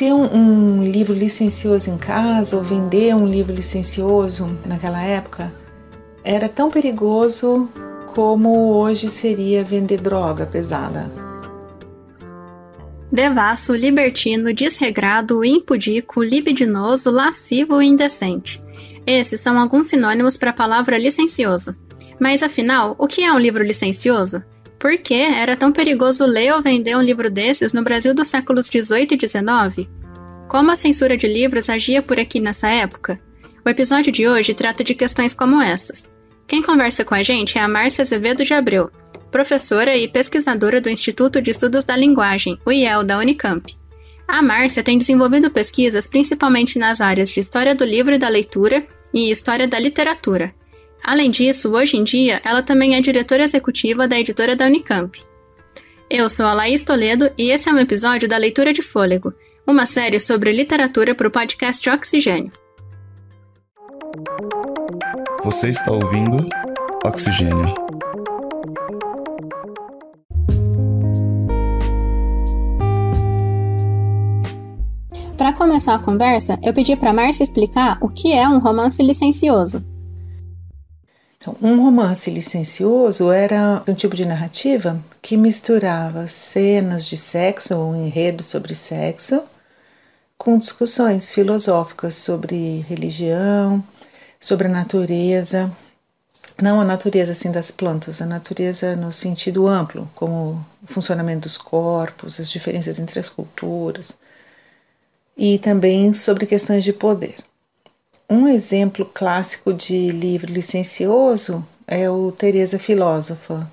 ter um, um, livro licencioso em casa ou vender um livro licencioso naquela época era tão perigoso como hoje seria vender droga pesada. Devasso, libertino, desregrado, impudico, libidinoso, lascivo e indecente. Esses são alguns sinônimos para a palavra licencioso. Mas afinal, o que é um livro licencioso? Por que era tão perigoso ler ou vender um livro desses no Brasil dos séculos 18 e 19? Como a censura de livros agia por aqui nessa época? O episódio de hoje trata de questões como essas. Quem conversa com a gente é a Márcia Azevedo de Abreu, professora e pesquisadora do Instituto de Estudos da Linguagem, o IEL, da Unicamp. A Márcia tem desenvolvido pesquisas principalmente nas áreas de História do Livro e da Leitura e História da Literatura, Além disso, hoje em dia, ela também é diretora executiva da editora da Unicamp. Eu sou a Laís Toledo e esse é um episódio da Leitura de Fôlego, uma série sobre literatura para o podcast Oxigênio. Você está ouvindo Oxigênio. Para começar a conversa, eu pedi para Márcia explicar o que é um romance licencioso. Então, um romance licencioso era um tipo de narrativa que misturava cenas de sexo ou um enredo sobre sexo com discussões filosóficas sobre religião, sobre a natureza, não a natureza assim das plantas, a natureza no sentido amplo, como o funcionamento dos corpos, as diferenças entre as culturas, e também sobre questões de poder. Um exemplo clássico de livro licencioso é o Teresa Filósofa.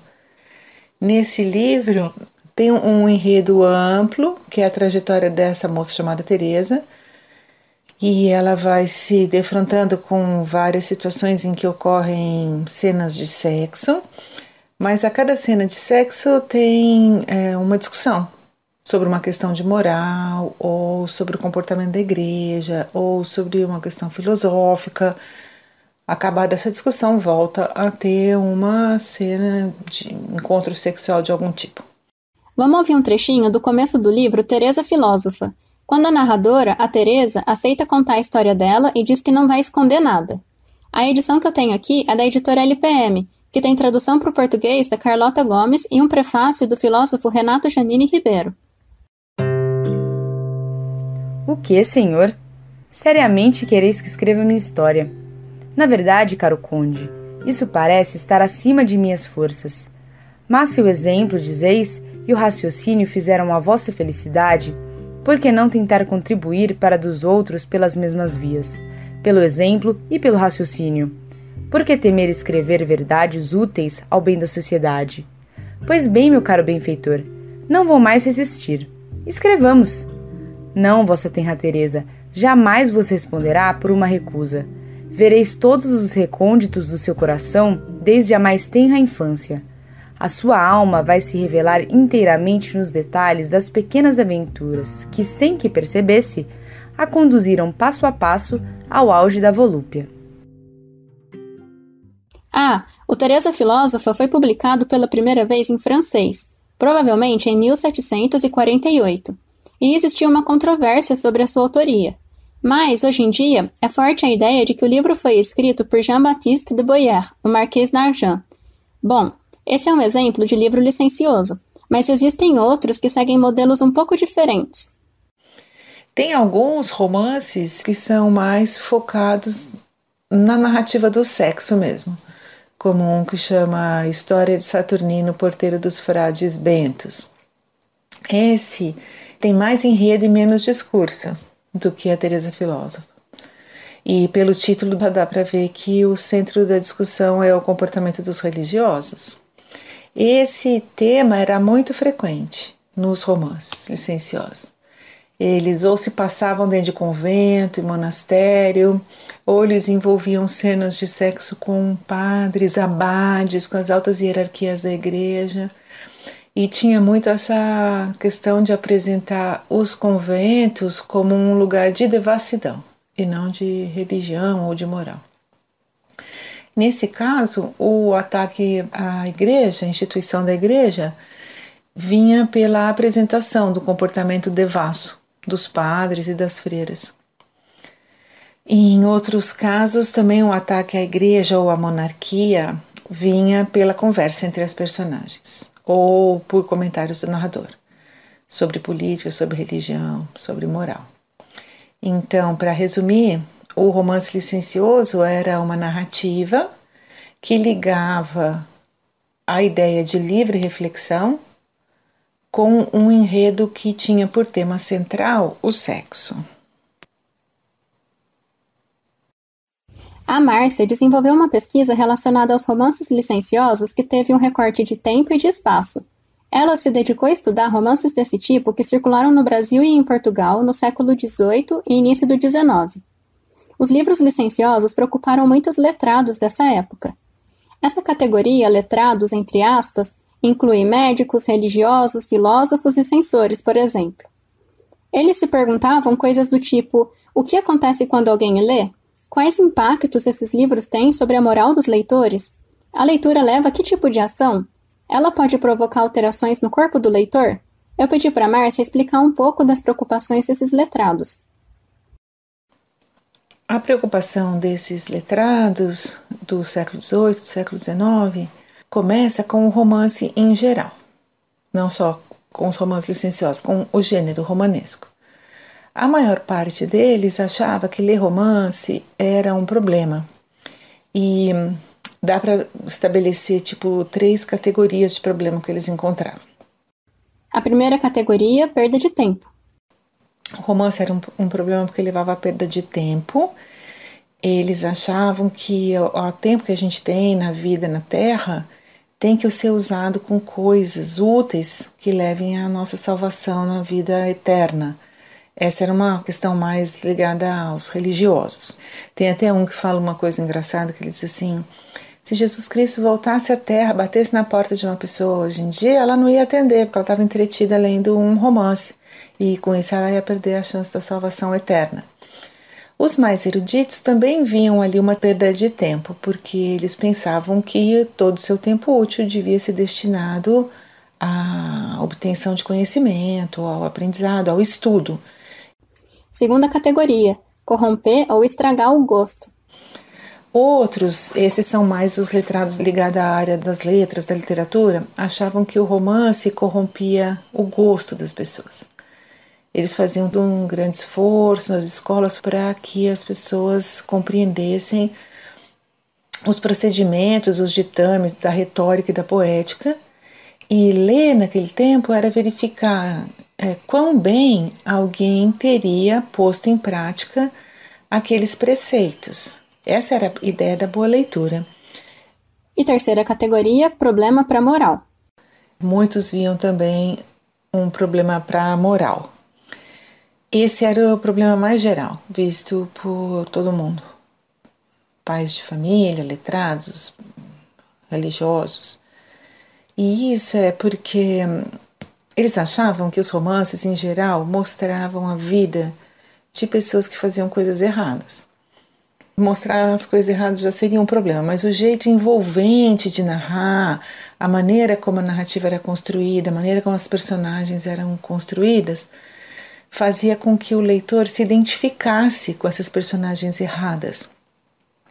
Nesse livro tem um enredo amplo, que é a trajetória dessa moça chamada Teresa, e ela vai se defrontando com várias situações em que ocorrem cenas de sexo, mas a cada cena de sexo tem é, uma discussão sobre uma questão de moral, ou sobre o comportamento da igreja, ou sobre uma questão filosófica. Acabada essa discussão, volta a ter uma cena de encontro sexual de algum tipo. Vamos ouvir um trechinho do começo do livro Teresa Filósofa, quando a narradora, a Teresa, aceita contar a história dela e diz que não vai esconder nada. A edição que eu tenho aqui é da editora LPM, que tem tradução para o português da Carlota Gomes e um prefácio do filósofo Renato Janine Ribeiro. O que, senhor? Seriamente quereis que escreva minha história. Na verdade, caro conde, isso parece estar acima de minhas forças. Mas se o exemplo, dizeis, e o raciocínio fizeram a vossa felicidade, por que não tentar contribuir para dos outros pelas mesmas vias, pelo exemplo e pelo raciocínio? Por que temer escrever verdades úteis ao bem da sociedade? Pois bem, meu caro benfeitor, não vou mais resistir. Escrevamos! Não, vossa tenra Teresa, jamais vos responderá por uma recusa. Vereis todos os recônditos do seu coração desde a mais tenra infância. A sua alma vai se revelar inteiramente nos detalhes das pequenas aventuras que, sem que percebesse, a conduziram passo a passo ao auge da volúpia. Ah, o Teresa Filósofa foi publicado pela primeira vez em francês, provavelmente em 1748 e existia uma controvérsia sobre a sua autoria. Mas, hoje em dia, é forte a ideia de que o livro foi escrito por Jean-Baptiste de Boyer, o Marquês d'Argent. Bom, esse é um exemplo de livro licencioso, mas existem outros que seguem modelos um pouco diferentes. Tem alguns romances que são mais focados na narrativa do sexo mesmo, como um que chama História de Saturnino, Porteiro dos Frades Bentos. Esse tem mais enredo e menos discurso do que a Teresa Filósofa. E pelo título dá para ver que o centro da discussão é o comportamento dos religiosos. Esse tema era muito frequente nos romances licenciosos. Eles ou se passavam dentro de convento e monastério, ou eles envolviam cenas de sexo com padres, abades, com as altas hierarquias da igreja. E tinha muito essa questão de apresentar os conventos como um lugar de devassidão e não de religião ou de moral. Nesse caso, o ataque à igreja, à instituição da igreja, vinha pela apresentação do comportamento devasso dos padres e das freiras. Em outros casos, também o ataque à igreja ou à monarquia vinha pela conversa entre as personagens ou por comentários do narrador sobre política, sobre religião, sobre moral. Então, para resumir, o romance licencioso era uma narrativa que ligava a ideia de livre reflexão com um enredo que tinha por tema central o sexo. A Márcia desenvolveu uma pesquisa relacionada aos romances licenciosos que teve um recorte de tempo e de espaço. Ela se dedicou a estudar romances desse tipo que circularam no Brasil e em Portugal no século XVIII e início do XIX. Os livros licenciosos preocuparam muitos letrados dessa época. Essa categoria, letrados entre aspas, inclui médicos, religiosos, filósofos e censores, por exemplo. Eles se perguntavam coisas do tipo: o que acontece quando alguém lê? Quais impactos esses livros têm sobre a moral dos leitores? A leitura leva a que tipo de ação? Ela pode provocar alterações no corpo do leitor? Eu pedi para Márcia explicar um pouco das preocupações desses letrados. A preocupação desses letrados do século XVIII, do século XIX, começa com o romance em geral, não só com os romances licenciosos, com o gênero romanesco. A maior parte deles achava que ler romance era um problema. E dá para estabelecer tipo três categorias de problema que eles encontravam. A primeira categoria, perda de tempo. O romance era um, um problema porque levava a perda de tempo. Eles achavam que o, o tempo que a gente tem na vida na Terra tem que ser usado com coisas úteis que levem à nossa salvação na vida eterna. Essa era uma questão mais ligada aos religiosos. Tem até um que fala uma coisa engraçada que ele diz assim: se Jesus Cristo voltasse à Terra, batesse na porta de uma pessoa hoje em dia, ela não ia atender, porque ela estava entretida lendo um romance, e com isso ela ia perder a chance da salvação eterna. Os mais eruditos também viam ali uma perda de tempo, porque eles pensavam que todo o seu tempo útil devia ser destinado à obtenção de conhecimento, ao aprendizado, ao estudo. Segunda categoria: corromper ou estragar o gosto. Outros, esses são mais os letrados ligados à área das letras, da literatura, achavam que o romance corrompia o gosto das pessoas. Eles faziam um grande esforço nas escolas para que as pessoas compreendessem os procedimentos, os ditames da retórica e da poética. E ler naquele tempo era verificar é, quão bem alguém teria posto em prática aqueles preceitos. Essa era a ideia da boa leitura. E terceira categoria, problema para a moral. Muitos viam também um problema para a moral. Esse era o problema mais geral, visto por todo mundo. Pais de família, letrados, religiosos. E isso é porque eles achavam que os romances, em geral, mostravam a vida de pessoas que faziam coisas erradas. Mostrar as coisas erradas já seria um problema, mas o jeito envolvente de narrar, a maneira como a narrativa era construída, a maneira como as personagens eram construídas, fazia com que o leitor se identificasse com essas personagens erradas,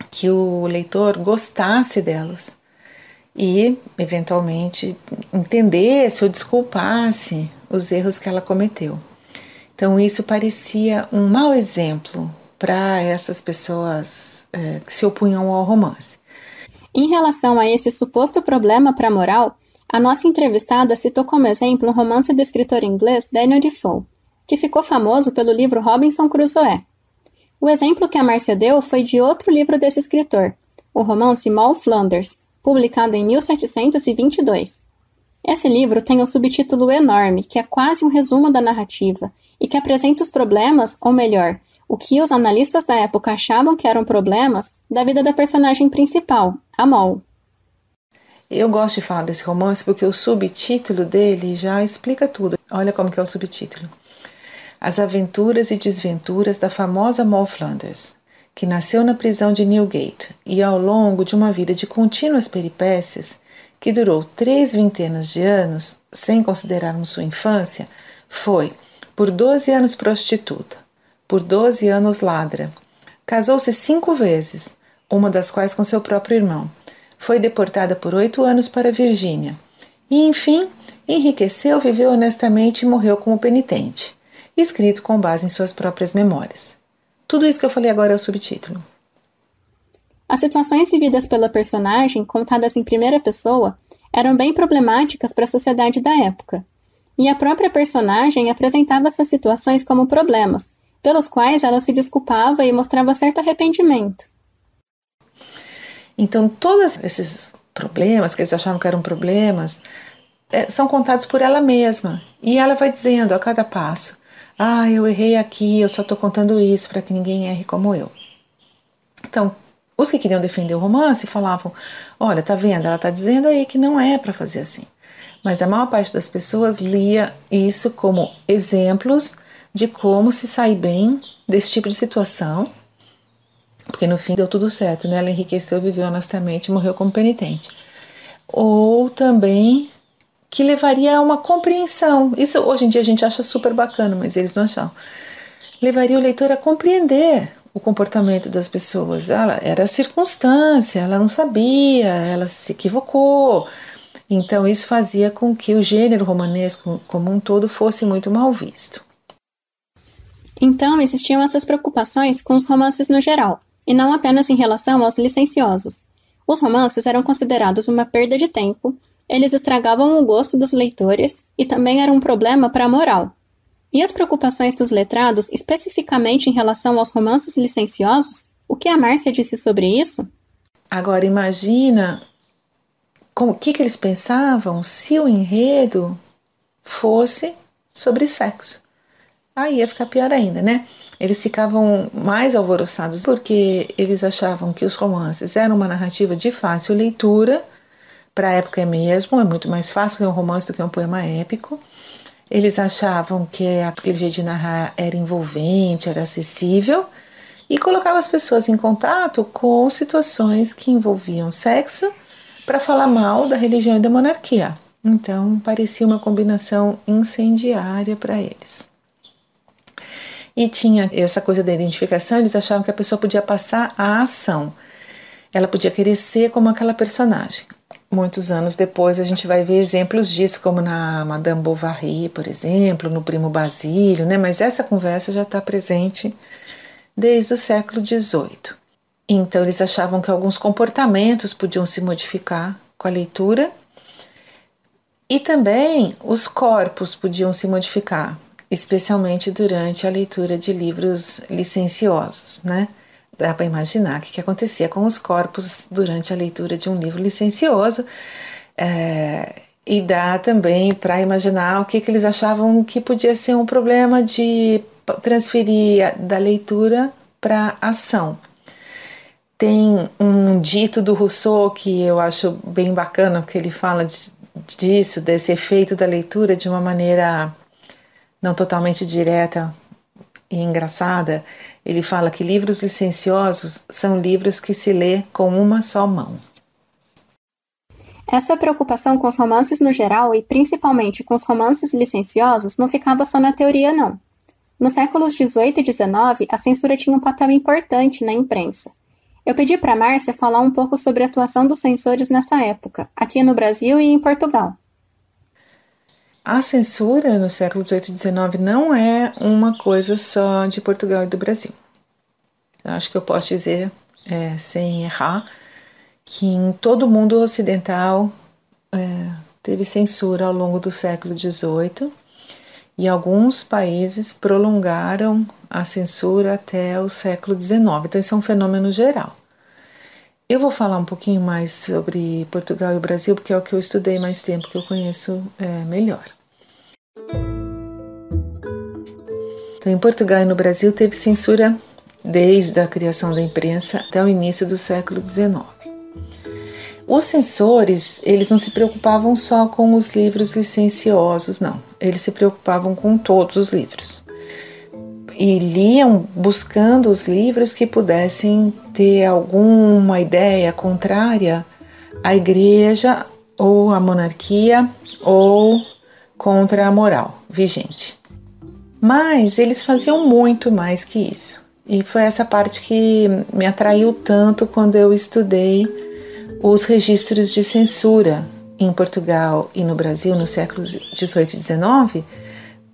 que o leitor gostasse delas e, eventualmente, entendesse ou desculpasse os erros que ela cometeu. Então, isso parecia um mau exemplo para essas pessoas é, que se opunham ao romance. Em relação a esse suposto problema para a moral, a nossa entrevistada citou como exemplo um romance do escritor inglês Daniel Defoe, que ficou famoso pelo livro Robinson Crusoe. O exemplo que a Márcia deu foi de outro livro desse escritor, o romance Moll Flanders, publicado em 1722. Esse livro tem um subtítulo enorme, que é quase um resumo da narrativa, e que apresenta os problemas, ou melhor, o que os analistas da época achavam que eram problemas, da vida da personagem principal, a Moll. Eu gosto de falar desse romance porque o subtítulo dele já explica tudo. Olha como que é o subtítulo. As aventuras e desventuras da famosa Moll Flanders que nasceu na prisão de Newgate e, ao longo de uma vida de contínuas peripécias, que durou três vintenas de anos, sem considerarmos sua infância, foi, por 12 anos prostituta, por 12 anos ladra. Casou-se cinco vezes, uma das quais com seu próprio irmão. Foi deportada por oito anos para Virgínia. E, enfim, enriqueceu, viveu honestamente e morreu como penitente, escrito com base em suas próprias memórias. Tudo isso que eu falei agora é o subtítulo. As situações vividas pela personagem, contadas em primeira pessoa, eram bem problemáticas para a sociedade da época. E a própria personagem apresentava essas situações como problemas, pelos quais ela se desculpava e mostrava certo arrependimento. Então, todos esses problemas que eles achavam que eram problemas é, são contados por ela mesma. E ela vai dizendo a cada passo: Ah, eu errei aqui, eu só estou contando isso para que ninguém erre como eu. Então, os que queriam defender o romance falavam: Olha, tá vendo? Ela está dizendo aí que não é para fazer assim. Mas a maior parte das pessoas lia isso como exemplos de como se sair bem desse tipo de situação porque no fim deu tudo certo, né? Ela enriqueceu, viveu honestamente, morreu como penitente. Ou também que levaria a uma compreensão. Isso hoje em dia a gente acha super bacana, mas eles não acham. Levaria o leitor a compreender o comportamento das pessoas. Ela era circunstância, ela não sabia, ela se equivocou. Então isso fazia com que o gênero romanesco como um todo fosse muito mal visto. Então existiam essas preocupações com os romances no geral e não apenas em relação aos licenciosos. Os romances eram considerados uma perda de tempo, eles estragavam o gosto dos leitores e também eram um problema para a moral. E as preocupações dos letrados, especificamente em relação aos romances licenciosos? O que a Márcia disse sobre isso? Agora imagina o que, que eles pensavam se o enredo fosse sobre sexo. Aí ia ficar pior ainda, né? Eles ficavam mais alvoroçados porque eles achavam que os romances eram uma narrativa de fácil leitura, para a época mesmo, é muito mais fácil ler um romance do que um poema épico. Eles achavam que aquele jeito de narrar era envolvente, era acessível e colocava as pessoas em contato com situações que envolviam sexo para falar mal da religião e da monarquia. Então, parecia uma combinação incendiária para eles e tinha essa coisa da identificação, eles achavam que a pessoa podia passar a ação. Ela podia querer ser como aquela personagem. Muitos anos depois a gente vai ver exemplos disso, como na Madame Bovary, por exemplo, no Primo Basílio, né? Mas essa conversa já está presente desde o século XVIII. Então eles achavam que alguns comportamentos podiam se modificar com a leitura e também os corpos podiam se modificar especialmente durante a leitura de livros licenciosos, né? Dá para imaginar o que, que acontecia com os corpos durante a leitura de um livro licencioso. É, e dá também para imaginar o que, que eles achavam que podia ser um problema de transferir da leitura para ação. Tem um dito do Rousseau que eu acho bem bacana, porque ele fala de, disso, desse efeito da leitura de uma maneira não totalmente direta engraçada, ele fala que livros licenciosos são livros que se lê com uma só mão. Essa preocupação com os romances no geral e principalmente com os romances licenciosos não ficava só na teoria, não. Nos séculos 18 e 19, a censura tinha um papel importante na imprensa. Eu pedi para Márcia falar um pouco sobre a atuação dos censores nessa época, aqui no Brasil e em Portugal. A censura no século XVIII e XIX não é uma coisa só de Portugal e do Brasil. Eu acho que eu posso dizer, é, sem errar, que em todo o mundo ocidental é, teve censura ao longo do século XVIII e alguns países prolongaram a censura até o século XIX. Então, isso é um fenômeno geral. Eu vou falar um pouquinho mais sobre Portugal e o Brasil, porque é o que eu estudei mais tempo, que eu conheço é, melhor. Então, em Portugal e no Brasil teve censura desde a criação da imprensa até o início do século XIX. Os censores, eles não se preocupavam só com os livros licenciosos, não. Eles se preocupavam com todos os livros. E liam buscando os livros que pudessem ter alguma ideia contrária à igreja ou à monarquia ou contra a moral vigente. Mas eles faziam muito mais que isso. E foi essa parte que me atraiu tanto quando eu estudei os registros de censura em Portugal e no Brasil no século 18 e 19,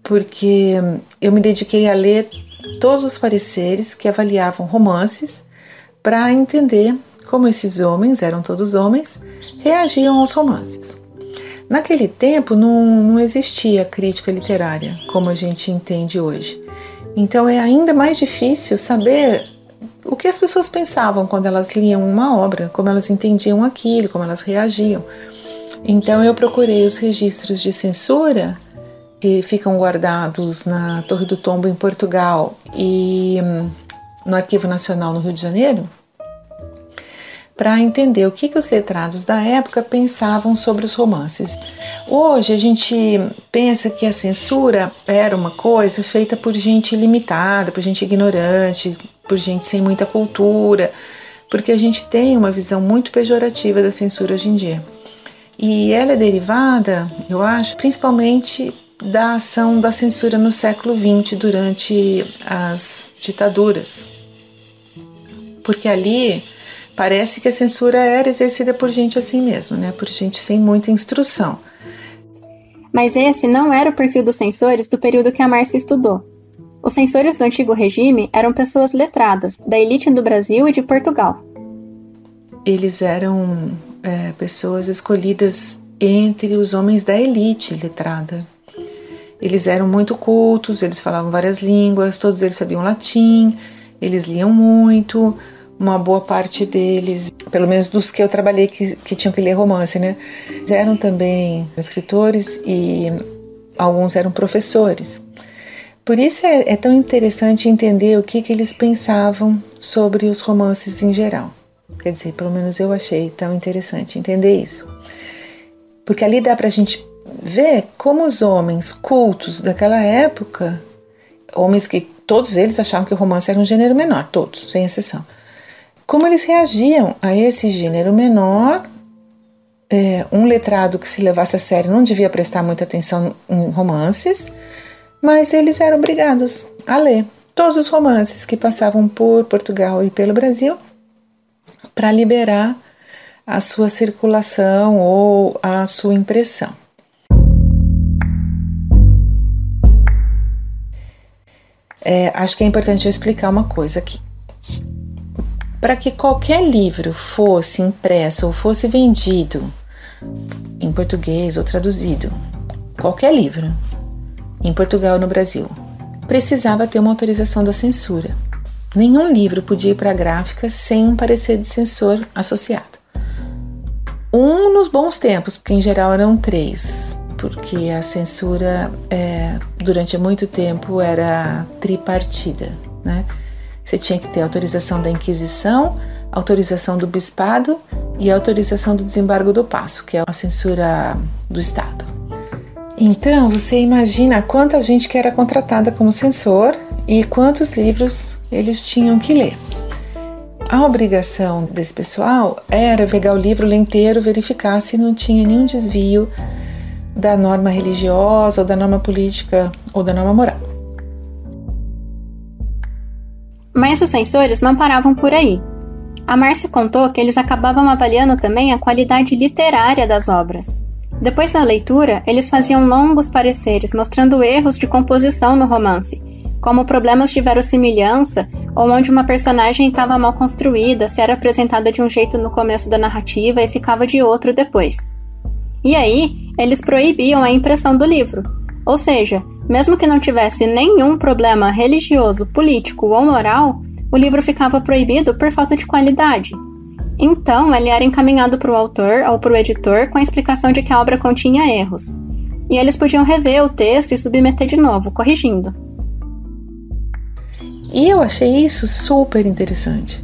porque eu me dediquei a ler todos os pareceres que avaliavam romances para entender como esses homens, eram todos homens, reagiam aos romances. Naquele tempo não, não existia crítica literária como a gente entende hoje. Então é ainda mais difícil saber o que as pessoas pensavam quando elas liam uma obra, como elas entendiam aquilo, como elas reagiam. Então eu procurei os registros de censura que ficam guardados na Torre do Tombo em Portugal e hum, no Arquivo Nacional no Rio de Janeiro, para entender o que, que os letrados da época pensavam sobre os romances. Hoje a gente pensa que a censura era uma coisa feita por gente limitada, por gente ignorante, por gente sem muita cultura, porque a gente tem uma visão muito pejorativa da censura hoje em dia. E ela é derivada, eu acho, principalmente da ação da censura no século XX durante as ditaduras. Porque ali parece que a censura era exercida por gente assim mesmo, né? Por gente sem muita instrução. Mas esse não era o perfil dos censores do período que a Márcia estudou. Os censores do antigo regime eram pessoas letradas, da elite do Brasil e de Portugal. Eles eram é, pessoas escolhidas entre os homens da elite letrada. Eles eram muito cultos, eles falavam várias línguas, todos eles sabiam latim, eles liam muito, uma boa parte deles, pelo menos dos que eu trabalhei que, que tinham que ler romance, né? Eram também escritores e alguns eram professores. Por isso é, é tão interessante entender o que, que eles pensavam sobre os romances em geral. Quer dizer, pelo menos eu achei tão interessante entender isso. Porque ali dá para a gente ver como os homens cultos daquela época, homens que todos eles achavam que o romance era um gênero menor, todos, sem exceção, como eles reagiam a esse gênero menor. É, um letrado que se levasse a sério não devia prestar muita atenção em romances, mas eles eram obrigados a ler todos os romances que passavam por Portugal e pelo Brasil para liberar a sua circulação ou a sua impressão. É, acho que é importante eu explicar uma coisa aqui. Para que qualquer livro fosse impresso ou fosse vendido em português ou traduzido, qualquer livro, em Portugal ou no Brasil, precisava ter uma autorização da censura. Nenhum livro podia ir para a gráfica sem um parecer de censor associado. Um nos bons tempos, porque em geral eram três, porque a censura é, durante muito tempo era tripartida, né? Você tinha que ter autorização da Inquisição, autorização do Bispado e autorização do desembargo do Passo, que é a censura do Estado. Então, você imagina quanta gente que era contratada como censor e quantos livros eles tinham que ler. A obrigação desse pessoal era pegar o livro inteiro, verificar se não tinha nenhum desvio da norma religiosa, ou da norma política, ou da norma moral. Mas os censores não paravam por aí. A Márcia contou que eles acabavam avaliando também a qualidade literária das obras. Depois da leitura, eles faziam longos pareceres mostrando erros de composição no romance, como problemas de verossimilhança ou onde uma personagem estava mal construída, se era apresentada de um jeito no começo da narrativa e ficava de outro depois. E aí, eles proibiam a impressão do livro. Ou seja, mesmo que não tivesse nenhum problema religioso, político ou moral, o livro ficava proibido por falta de qualidade. Então, ele era encaminhado para o autor ou para o editor com a explicação de que a obra continha erros. E eles podiam rever o texto e submeter de novo, corrigindo. E eu achei isso super interessante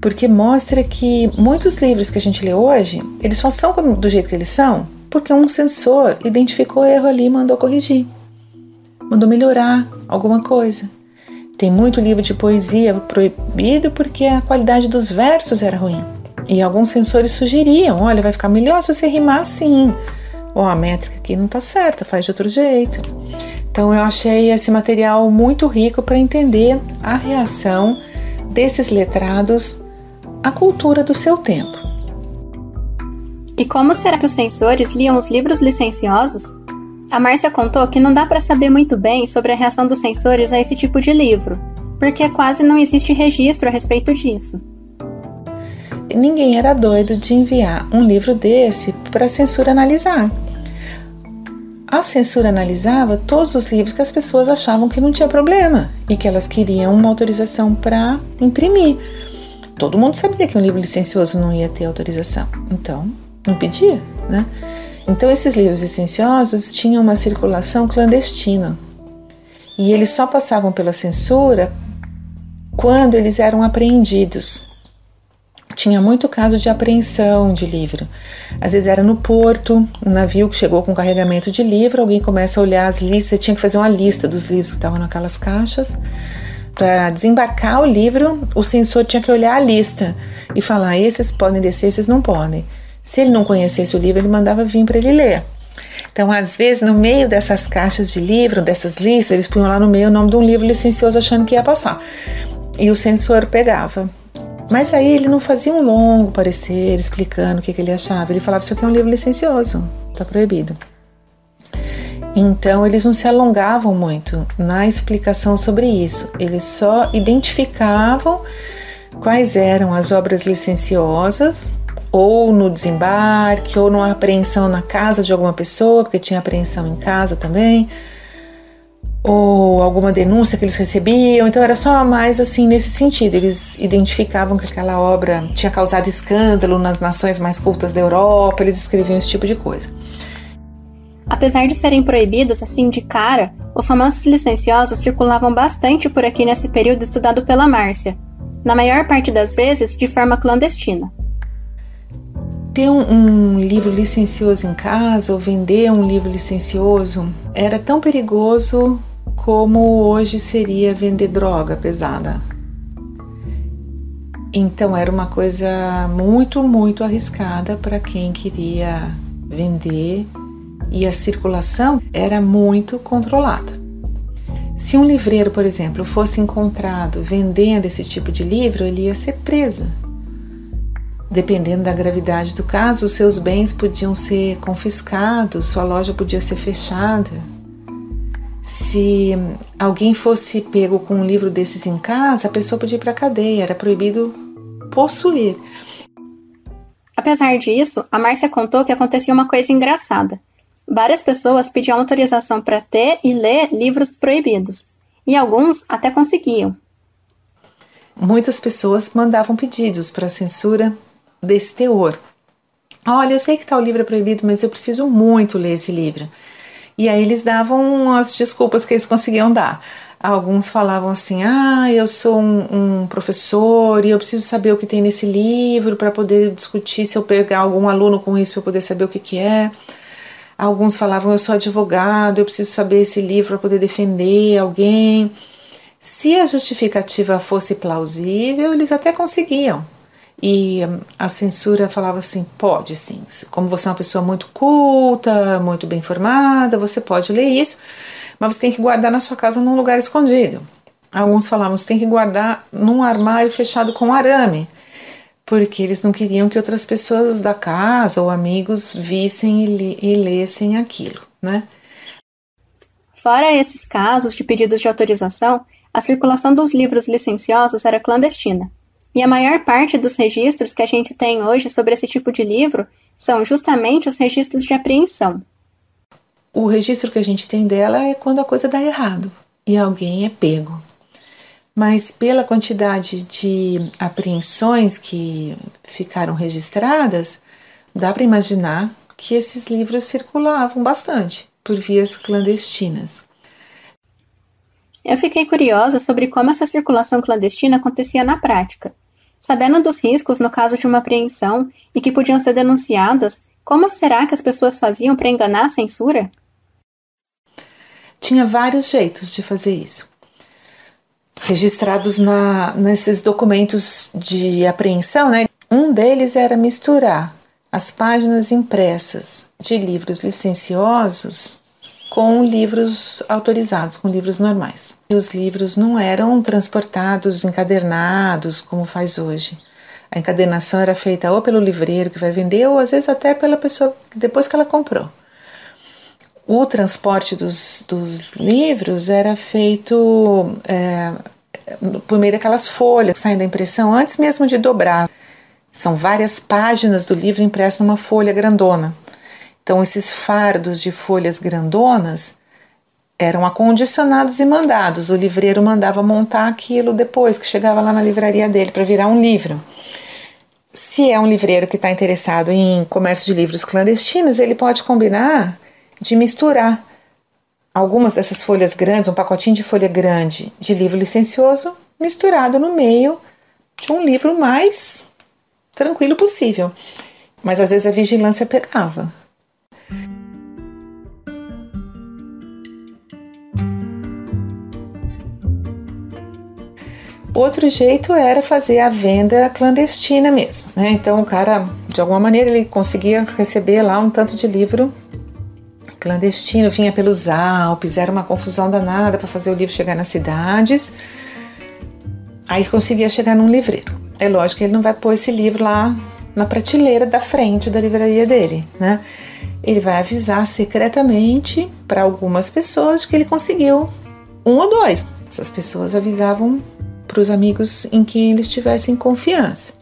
porque mostra que muitos livros que a gente lê hoje, eles só são do jeito que eles são porque um censor identificou o erro ali e mandou corrigir, mandou melhorar alguma coisa. Tem muito livro de poesia proibido porque a qualidade dos versos era ruim. E alguns censores sugeriam: olha, vai ficar melhor se você rimar assim. Ou a métrica aqui não está certa, faz de outro jeito. Então eu achei esse material muito rico para entender a reação desses letrados à cultura do seu tempo. E como será que os censores liam os livros licenciosos? A Márcia contou que não dá para saber muito bem sobre a reação dos censores a esse tipo de livro, porque quase não existe registro a respeito disso. Ninguém era doido de enviar um livro desse para a censura analisar. A censura analisava todos os livros que as pessoas achavam que não tinha problema e que elas queriam uma autorização para imprimir. Todo mundo sabia que um livro licencioso não ia ter autorização, então não pedia, né? Então esses livros licenciosos tinham uma circulação clandestina e eles só passavam pela censura quando eles eram apreendidos. Tinha muito caso de apreensão de livro. Às vezes era no porto, um navio que chegou com carregamento de livro, alguém começa a olhar as listas, tinha que fazer uma lista dos livros que estavam naquelas caixas. Para desembarcar o livro, o censor tinha que olhar a lista e falar: esses podem descer, esses não podem. Se ele não conhecesse o livro, ele mandava vir para ele ler. Então, às vezes, no meio dessas caixas de livro, dessas listas, eles punham lá no meio o nome de um livro licencioso achando que ia passar. E o censor pegava. Mas aí ele não fazia um longo parecer explicando o que, que ele achava. Ele falava: Isso aqui é um livro licencioso, está proibido. Então eles não se alongavam muito na explicação sobre isso. Eles só identificavam quais eram as obras licenciosas ou no desembarque, ou numa apreensão na casa de alguma pessoa, porque tinha apreensão em casa também, ou alguma denúncia que eles recebiam. Então era só mais assim nesse sentido. Eles identificavam que aquela obra tinha causado escândalo nas nações mais cultas da Europa, eles escreviam esse tipo de coisa. Apesar de serem proibidos assim de cara, os romances licenciosos circulavam bastante por aqui nesse período estudado pela Márcia, na maior parte das vezes de forma clandestina ter um, um, livro licencioso em casa ou vender um livro licencioso era tão perigoso como hoje seria vender droga pesada. Então era uma coisa muito, muito arriscada para quem queria vender e a circulação era muito controlada. Se um livreiro, por exemplo, fosse encontrado vendendo esse tipo de livro, ele ia ser preso Dependendo da gravidade do caso, seus bens podiam ser confiscados, sua loja podia ser fechada. Se alguém fosse pego com um livro desses em casa, a pessoa podia ir para a cadeia, era proibido possuir. Apesar disso, a Márcia contou que acontecia uma coisa engraçada. Várias pessoas pediam autorização para ter e ler livros proibidos, e alguns até conseguiam. Muitas pessoas mandavam pedidos para censura desse teor. Olha, eu sei que tal livro é proibido, mas eu preciso muito ler esse livro. E aí eles davam as desculpas que eles conseguiam dar. Alguns falavam assim: ah, eu sou um, um professor e eu preciso saber o que tem nesse livro para poder discutir se eu pegar algum aluno com isso para poder saber o que, que é. Alguns falavam: eu sou advogado, eu preciso saber esse livro para poder defender alguém. Se a justificativa fosse plausível, eles até conseguiam, e a censura falava assim: pode sim, como você é uma pessoa muito culta, muito bem informada, você pode ler isso, mas você tem que guardar na sua casa num lugar escondido. Alguns falavam: você tem que guardar num armário fechado com arame, porque eles não queriam que outras pessoas da casa ou amigos vissem e, e lessem aquilo, né? Fora esses casos de pedidos de autorização, a circulação dos livros licenciosos era clandestina. E a maior parte dos registros que a gente tem hoje sobre esse tipo de livro são justamente os registros de apreensão. O registro que a gente tem dela é quando a coisa dá errado e alguém é pego. Mas pela quantidade de apreensões que ficaram registradas, dá para imaginar que esses livros circulavam bastante por vias clandestinas. Eu fiquei curiosa sobre como essa circulação clandestina acontecia na prática. Sabendo dos riscos no caso de uma apreensão e que podiam ser denunciadas, como será que as pessoas faziam para enganar a censura? Tinha vários jeitos de fazer isso. Registrados na, nesses documentos de apreensão, né? um deles era misturar as páginas impressas de livros licenciosos com livros autorizados, com livros normais. Os livros não eram transportados encadernados como faz hoje. A encadernação era feita ou pelo livreiro que vai vender, ou às vezes até pela pessoa depois que ela comprou. O transporte dos, dos livros era feito é, por meio daquelas folhas que saem da impressão antes mesmo de dobrar. São várias páginas do livro impresso numa folha grandona. Então, esses fardos de folhas grandonas eram acondicionados e mandados. O livreiro mandava montar aquilo depois que chegava lá na livraria dele para virar um livro. Se é um livreiro que está interessado em comércio de livros clandestinos, ele pode combinar de misturar algumas dessas folhas grandes, um pacotinho de folha grande de livro licencioso, misturado no meio de um livro mais tranquilo possível. Mas às vezes a vigilância pegava. Outro jeito era fazer a venda clandestina mesmo, né? Então o cara, de alguma maneira, ele conseguia receber lá um tanto de livro clandestino, vinha pelos Alpes, era uma confusão danada para fazer o livro chegar nas cidades. Aí conseguia chegar num livreiro. É lógico que ele não vai pôr esse livro lá na prateleira da frente da livraria dele, né? Ele vai avisar secretamente para algumas pessoas que ele conseguiu um ou dois. Essas pessoas avisavam para os amigos em quem eles tivessem confiança.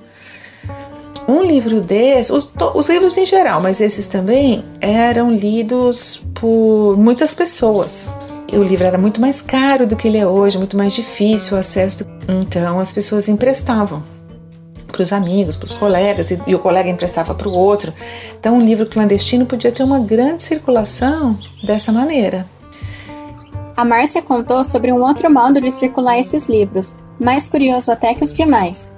Um livro desse, os, os, livros em geral, mas esses também eram lidos por muitas pessoas. E o livro era muito mais caro do que ele é hoje, muito mais difícil o acesso. Então as pessoas emprestavam para os amigos, para os colegas, e, e o colega emprestava para o outro. Então, um livro clandestino podia ter uma grande circulação dessa maneira. A Márcia contou sobre um outro modo de circular esses livros, mais curioso até que os demais.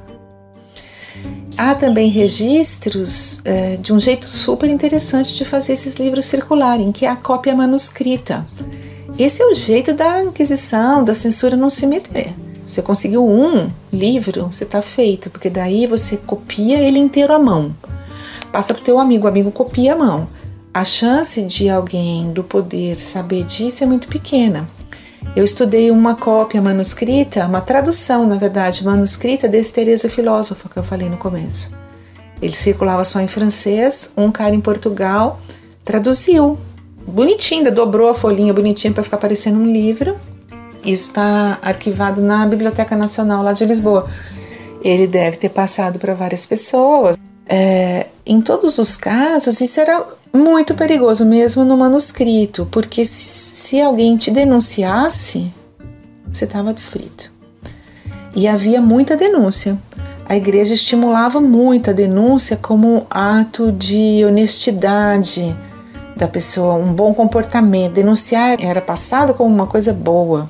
Há também registros é, de um jeito super interessante de fazer esses livros circularem, que é a cópia manuscrita. Esse é o jeito da Inquisição, da censura não se meter. Você conseguiu um livro, você está feito, porque daí você copia ele inteiro à mão. Passa para o teu amigo, o amigo copia a mão a chance de alguém do poder saber disso é muito pequena. Eu estudei uma cópia manuscrita, uma tradução, na verdade, manuscrita desse Teresa Filósofa que eu falei no começo. Ele circulava só em francês, um cara em Portugal traduziu, bonitinho, dobrou a folhinha bonitinha para ficar parecendo um livro. Isso está arquivado na Biblioteca Nacional lá de Lisboa. Ele deve ter passado para várias pessoas. É, em todos os casos, isso era muito perigoso mesmo no manuscrito, porque se alguém te denunciasse, você estava frito. E havia muita denúncia. A igreja estimulava muito a denúncia como ato de honestidade da pessoa, um bom comportamento. Denunciar era passado como uma coisa boa.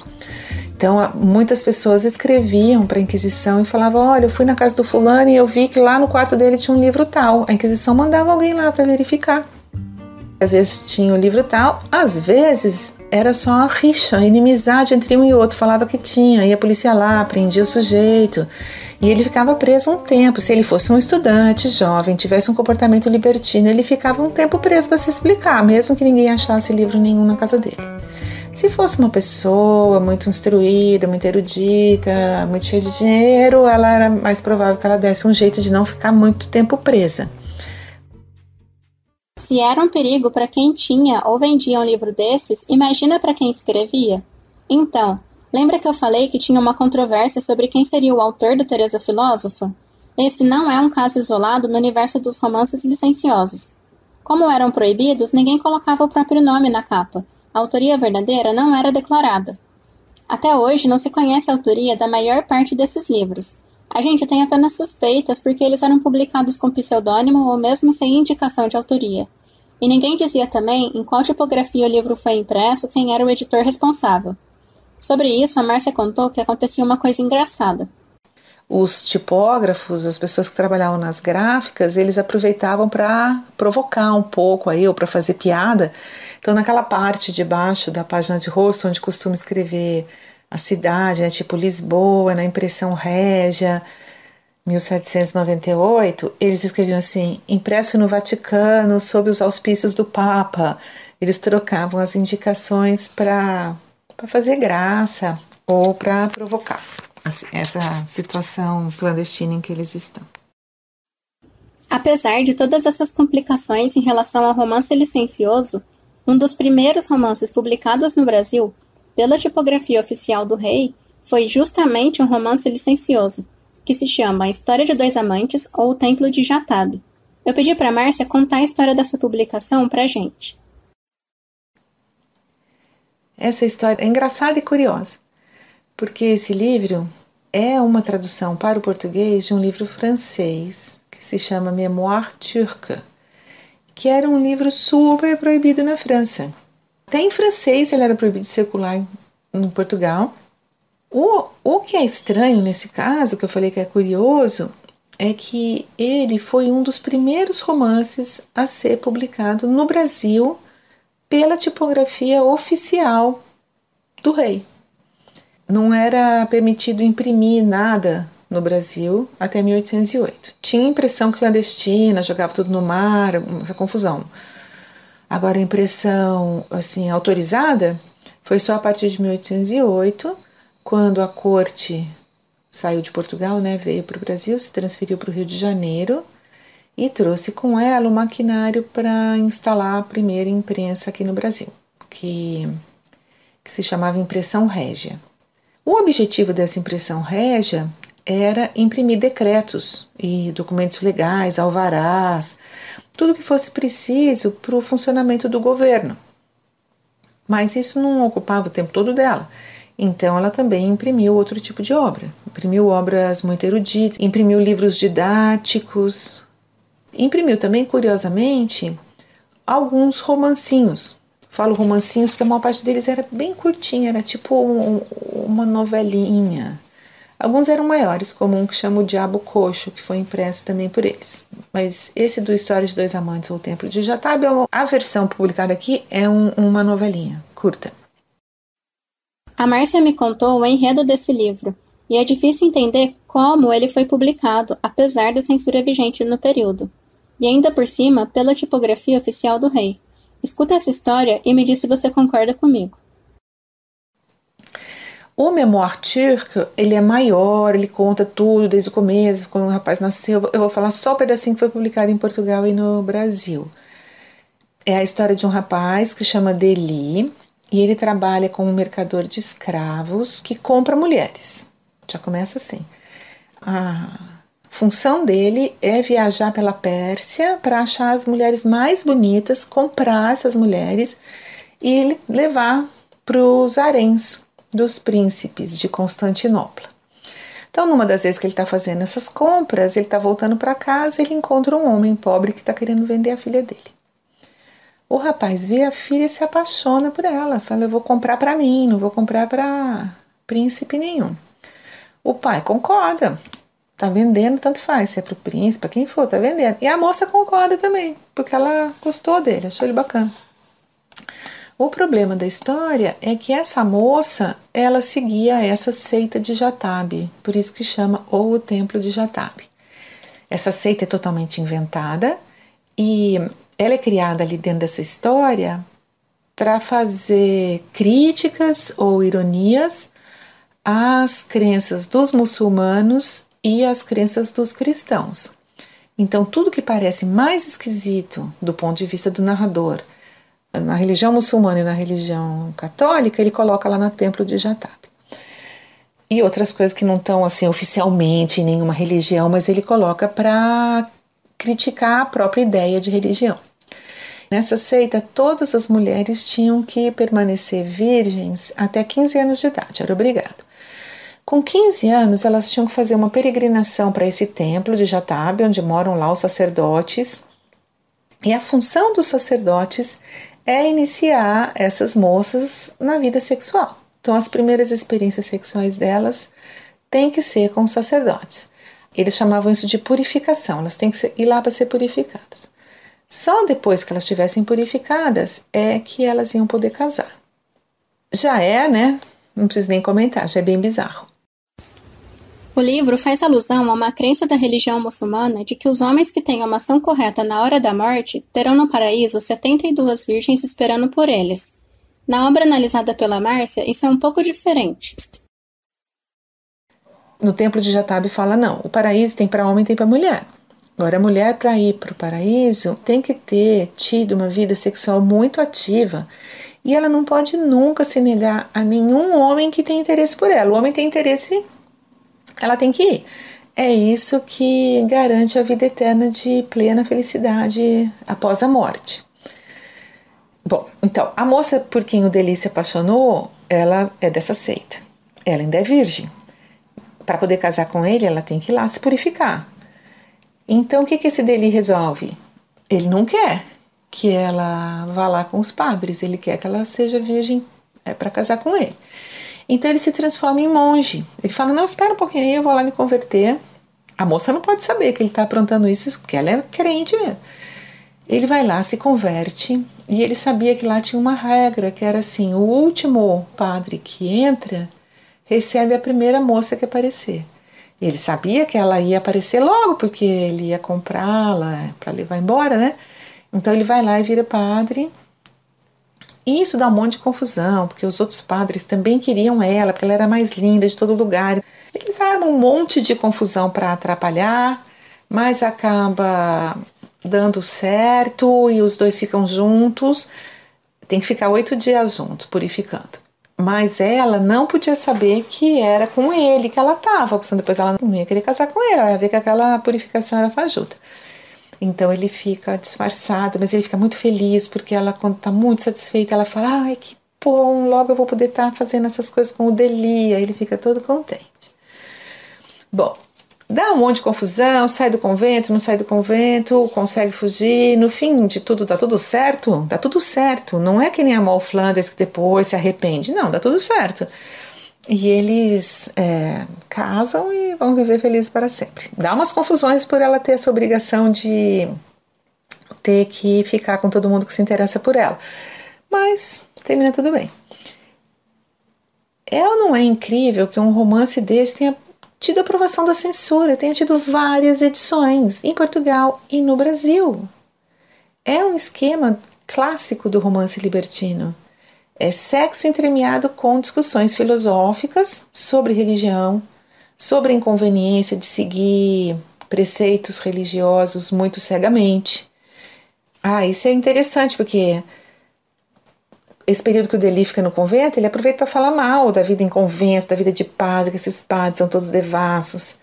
Então, muitas pessoas escreviam para a Inquisição e falavam: Olha, eu fui na casa do fulano e eu vi que lá no quarto dele tinha um livro tal. A Inquisição mandava alguém lá para verificar. Às vezes tinha um livro tal, às vezes era só uma rixa, inimizade entre um e outro. Falava que tinha, ia a polícia lá, prendia o sujeito e ele ficava preso um tempo. Se ele fosse um estudante jovem, tivesse um comportamento libertino, ele ficava um tempo preso para se explicar, mesmo que ninguém achasse livro nenhum na casa dele. Se fosse uma pessoa muito instruída, muito erudita, muito cheia de dinheiro, ela era mais provável que ela desse um jeito de não ficar muito tempo presa. Se era um perigo para quem tinha ou vendia um livro desses, imagina para quem escrevia. Então, lembra que eu falei que tinha uma controvérsia sobre quem seria o autor do Teresa Filósofa? Esse não é um caso isolado no universo dos romances licenciosos. Como eram proibidos, ninguém colocava o próprio nome na capa. A autoria verdadeira não era declarada. Até hoje não se conhece a autoria da maior parte desses livros, a gente tem apenas suspeitas porque eles eram publicados com pseudônimo ou mesmo sem indicação de autoria. E ninguém dizia também em qual tipografia o livro foi impresso, quem era o editor responsável. Sobre isso, a Márcia contou que acontecia uma coisa engraçada. Os tipógrafos, as pessoas que trabalhavam nas gráficas, eles aproveitavam para provocar um pouco aí ou para fazer piada. Então, naquela parte de baixo da página de rosto, onde costuma escrever a cidade, né, tipo Lisboa, na impressão régia, 1798, eles escreviam assim: impresso no Vaticano sob os auspícios do Papa, eles trocavam as indicações para fazer graça ou para provocar essa situação clandestina em que eles estão. Apesar de todas essas complicações em relação ao romance licencioso, um dos primeiros romances publicados no Brasil, pela tipografia oficial do rei, foi justamente um romance licencioso, que se chama A História de Dois Amantes ou O Templo de Jatabe. Eu pedi para Márcia contar a história dessa publicação para gente. Essa história é engraçada e curiosa, porque esse livro é uma tradução para o português de um livro francês que se chama Mémoire turque, que era um livro super proibido na França. Até em francês ele era proibido de circular em Portugal. O, o que é estranho nesse caso, que eu falei que é curioso, é que ele foi um dos primeiros romances a ser publicado no Brasil pela tipografia oficial do rei. Não era permitido imprimir nada no Brasil até 1808. Tinha impressão clandestina, jogava tudo no mar, essa confusão. Agora, a impressão assim autorizada foi só a partir de 1808, quando a corte saiu de Portugal, né, veio para o Brasil, se transferiu para o Rio de Janeiro e trouxe com ela o maquinário para instalar a primeira imprensa aqui no Brasil, que, que se chamava impressão régia. O objetivo dessa impressão régia era imprimir decretos e documentos legais, alvarás, tudo que fosse preciso para o funcionamento do governo. Mas isso não ocupava o tempo todo dela. Então ela também imprimiu outro tipo de obra. Imprimiu obras muito eruditas, imprimiu livros didáticos, imprimiu também, curiosamente, alguns romancinhos. Falo romancinhos porque a maior parte deles era bem curtinha, era tipo um, uma novelinha, Alguns eram maiores, como um que chama O Diabo Coxo, que foi impresso também por eles. Mas esse do História de Dois Amantes ou Templo de Jatab, a versão publicada aqui é um, uma novelinha curta. A Márcia me contou o enredo desse livro, e é difícil entender como ele foi publicado, apesar da censura vigente no período. E ainda por cima, pela tipografia oficial do rei. Escuta essa história e me diz se você concorda comigo. O Memoir Turco, ele é maior, ele conta tudo desde o começo, quando o rapaz nasceu. Eu vou falar só o pedacinho que foi publicado em Portugal e no Brasil. É a história de um rapaz que chama Deli e ele trabalha como mercador de escravos que compra mulheres. Já começa assim. A função dele é viajar pela Pérsia para achar as mulheres mais bonitas, comprar essas mulheres e levar para os haréns, dos príncipes de Constantinopla. Então, numa das vezes que ele está fazendo essas compras, ele está voltando para casa, ele encontra um homem pobre que está querendo vender a filha dele. O rapaz vê a filha e se apaixona por ela. Fala: Eu vou comprar para mim, não vou comprar para príncipe nenhum. O pai concorda. Tá vendendo, tanto faz, se é pro príncipe, para quem for, tá vendendo. E a moça concorda também, porque ela gostou dele, achou ele bacana. O problema da história é que essa moça, ela seguia essa seita de Jatabe, por isso que chama ou o Templo de Jatabe. Essa seita é totalmente inventada e ela é criada ali dentro dessa história para fazer críticas ou ironias às crenças dos muçulmanos e às crenças dos cristãos. Então, tudo que parece mais esquisito do ponto de vista do narrador na religião muçulmana e na religião católica, ele coloca lá no templo de Jatab. E outras coisas que não estão assim oficialmente em nenhuma religião, mas ele coloca para criticar a própria ideia de religião. Nessa seita, todas as mulheres tinham que permanecer virgens até 15 anos de idade, era obrigado. Com 15 anos, elas tinham que fazer uma peregrinação para esse templo de Jatab, onde moram lá os sacerdotes. E a função dos sacerdotes é iniciar essas moças na vida sexual. Então, as primeiras experiências sexuais delas têm que ser com os sacerdotes. Eles chamavam isso de purificação, elas têm que ir lá para ser purificadas. Só depois que elas estivessem purificadas é que elas iam poder casar. Já é, né? Não preciso nem comentar, já é bem bizarro. O livro faz alusão a uma crença da religião muçulmana de que os homens que têm uma ação correta na hora da morte terão no paraíso 72 virgens esperando por eles. Na obra analisada pela Márcia, isso é um pouco diferente. No templo de Jatabe fala não, o paraíso tem para homem e tem para mulher. Agora, a mulher para ir para o paraíso tem que ter tido uma vida sexual muito ativa e ela não pode nunca se negar a nenhum homem que tem interesse por ela. O homem tem interesse ela tem que ir. É isso que garante a vida eterna de plena felicidade após a morte. Bom, então, a moça por quem o Deli se apaixonou, ela é dessa seita. Ela ainda é virgem. Para poder casar com ele, ela tem que ir lá se purificar. Então, o que, que esse Deli resolve? Ele não quer que ela vá lá com os padres, ele quer que ela seja virgem é, para casar com ele. Então ele se transforma em monge. Ele fala: Não, espera um pouquinho aí, eu vou lá me converter. A moça não pode saber que ele está aprontando isso, porque ela é crente mesmo. Ele vai lá, se converte, e ele sabia que lá tinha uma regra, que era assim: o último padre que entra recebe a primeira moça que aparecer. Ele sabia que ela ia aparecer logo, porque ele ia comprá-la para levar embora, né? Então ele vai lá e vira padre e isso dá um monte de confusão, porque os outros padres também queriam ela, porque ela era mais linda de todo lugar. Eles armam um monte de confusão para atrapalhar, mas acaba dando certo e os dois ficam juntos. Tem que ficar oito dias juntos, purificando. Mas ela não podia saber que era com ele que ela estava, porque depois ela não ia querer casar com ele, ela ia ver que aquela purificação era fajuta. Então ele fica disfarçado, mas ele fica muito feliz porque ela, quando está muito satisfeita, ela fala: Ai, que bom, logo eu vou poder estar tá fazendo essas coisas com o Delia. Ele fica todo contente. Bom, dá um monte de confusão, sai do convento, não sai do convento, consegue fugir. No fim de tudo, dá tudo certo? Dá tudo certo. Não é que nem a Mal Flanders que depois se arrepende. Não, dá tudo certo. E eles é, casam e vão viver felizes para sempre. Dá umas confusões por ela ter essa obrigação de ter que ficar com todo mundo que se interessa por ela. Mas termina tudo bem. É ou não é incrível que um romance desse tenha tido aprovação da censura, tenha tido várias edições em Portugal e no Brasil? É um esquema clássico do romance libertino é sexo entremeado com discussões filosóficas sobre religião, sobre a inconveniência de seguir preceitos religiosos muito cegamente. Ah, isso é interessante porque esse período que o Deli fica no convento, ele aproveita para falar mal da vida em convento, da vida de padre, que esses padres são todos devassos.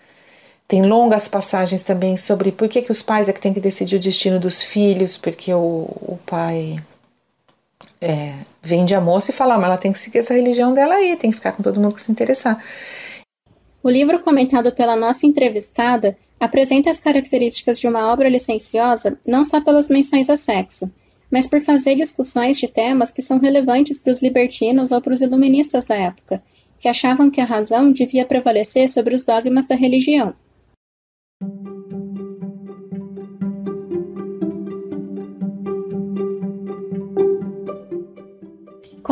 Tem longas passagens também sobre por que, que os pais é que têm que decidir o destino dos filhos, porque o, o pai é, vende a moça e fala, mas ela tem que seguir essa religião dela aí, tem que ficar com todo mundo que se interessar. O livro comentado pela nossa entrevistada apresenta as características de uma obra licenciosa não só pelas menções a sexo, mas por fazer discussões de temas que são relevantes para os libertinos ou para os iluministas da época, que achavam que a razão devia prevalecer sobre os dogmas da religião.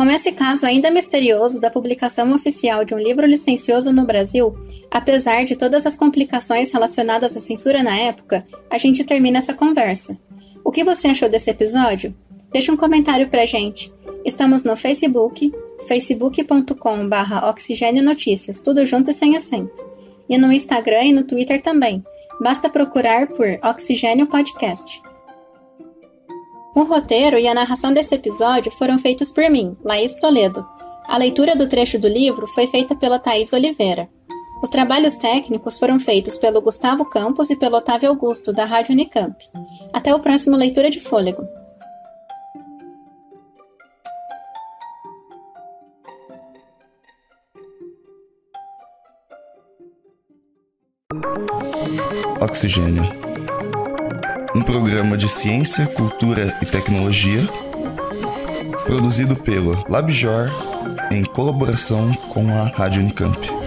Como esse caso ainda misterioso da publicação oficial de um livro licencioso no Brasil, apesar de todas as complicações relacionadas à censura na época, a gente termina essa conversa. O que você achou desse episódio? Deixe um comentário pra gente. Estamos no Facebook, facebook.com.br Oxigênio Notícias, tudo junto e sem acento. E no Instagram e no Twitter também. Basta procurar por Oxigênio Podcast. O roteiro e a narração desse episódio foram feitos por mim, Laís Toledo. A leitura do trecho do livro foi feita pela Thaís Oliveira. Os trabalhos técnicos foram feitos pelo Gustavo Campos e pelo Otávio Augusto, da Rádio Unicamp. Até o próximo Leitura de Fôlego. Oxigênio um programa de ciência, cultura e tecnologia, produzido pelo LabJor em colaboração com a Rádio Unicamp.